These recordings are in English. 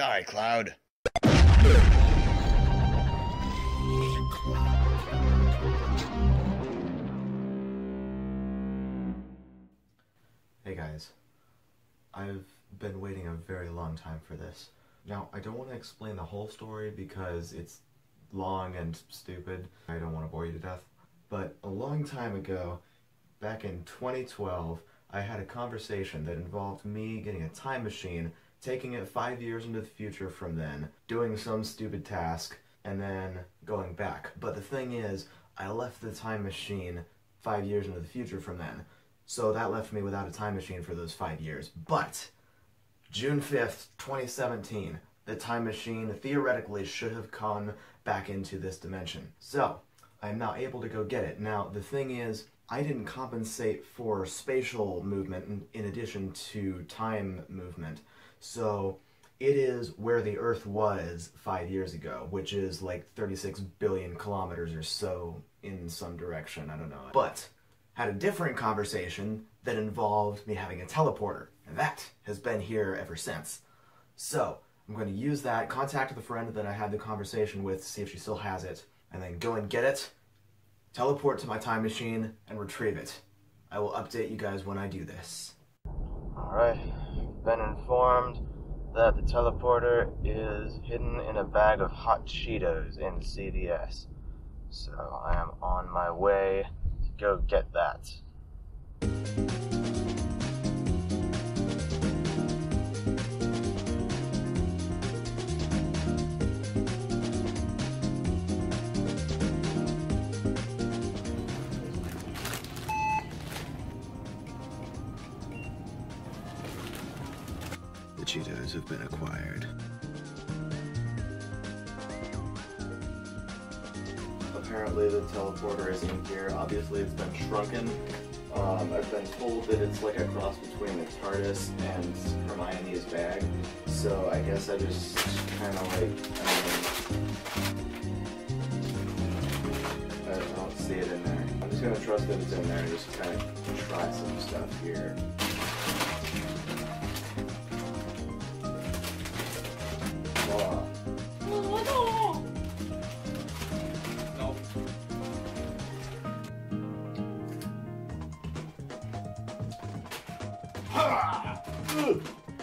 Die, Cloud. Hey guys, I've been waiting a very long time for this. Now, I don't want to explain the whole story because it's long and stupid. I don't want to bore you to death. But a long time ago, back in 2012, I had a conversation that involved me getting a time machine, taking it five years into the future from then, doing some stupid task, and then going back. But the thing is, I left the time machine five years into the future from then. So that left me without a time machine for those five years. But June 5th, 2017, the time machine theoretically should have come back into this dimension. So, I'm now able to go get it. Now, the thing is, I didn't compensate for spatial movement in, in addition to time movement. So, it is where the Earth was five years ago, which is like 36 billion kilometers or so in some direction. I don't know. But had a different conversation that involved me having a teleporter, and that has been here ever since. So, I'm going to use that, contact the friend that I had the conversation with, see if she still has it, and then go and get it, teleport to my time machine, and retrieve it. I will update you guys when I do this. Alright, been informed that the teleporter is hidden in a bag of hot Cheetos in CVS. So I am on my way to go get that. Cheetos have been acquired. Apparently the teleporter is in here. Obviously it's been shrunken. Um, I've been told that it's like a cross between the TARDIS and Hermione's bag. So I guess I just kind of like, don't, I don't see it in there. I'm just gonna trust that it's in there and just kind of try some stuff here. Wow.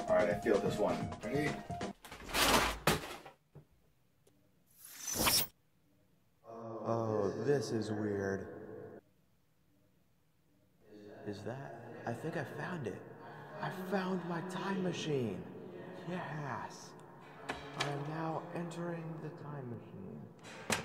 Alright, I feel this one. Ready? Oh, this is weird. Is that? I think I found it. I found my time machine. Yes. I am now entering the time machine.